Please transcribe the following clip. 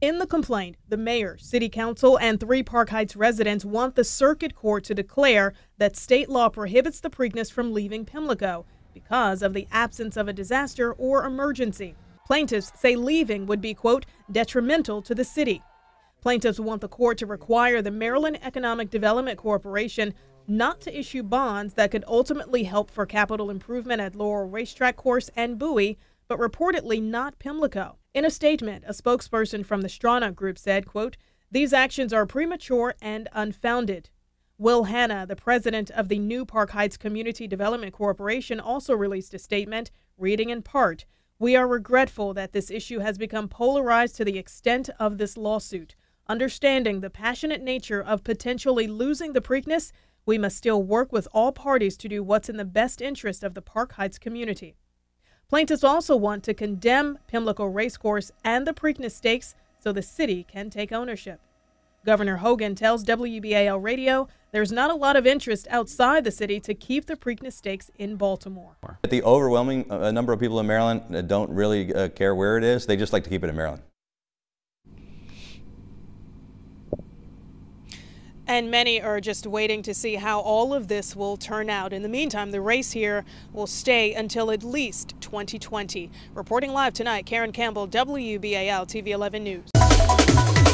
In the complaint, the mayor, city council, and three Park Heights residents want the circuit court to declare that state law prohibits the Preakness from leaving Pimlico because of the absence of a disaster or emergency. Plaintiffs say leaving would be, quote, detrimental to the city. Plaintiffs want the court to require the Maryland Economic Development Corporation not to issue bonds that could ultimately help for capital improvement at Laurel Racetrack Course and Bowie, but reportedly not Pimlico. In a statement, a spokesperson from the Stronach Group said, quote, These actions are premature and unfounded. Will Hanna, the president of the New Park Heights Community Development Corporation, also released a statement, reading in part, We are regretful that this issue has become polarized to the extent of this lawsuit. Understanding the passionate nature of potentially losing the Preakness, we must still work with all parties to do what's in the best interest of the Park Heights community. Plaintiffs also want to condemn Pimlico Racecourse and the Preakness Stakes so the city can take ownership. Governor Hogan tells WBAL Radio there's not a lot of interest outside the city to keep the Preakness Stakes in Baltimore. The overwhelming uh, number of people in Maryland don't really uh, care where it is. They just like to keep it in Maryland. And many are just waiting to see how all of this will turn out. In the meantime, the race here will stay until at least 2020. Reporting live tonight, Karen Campbell, WBAL TV 11 News.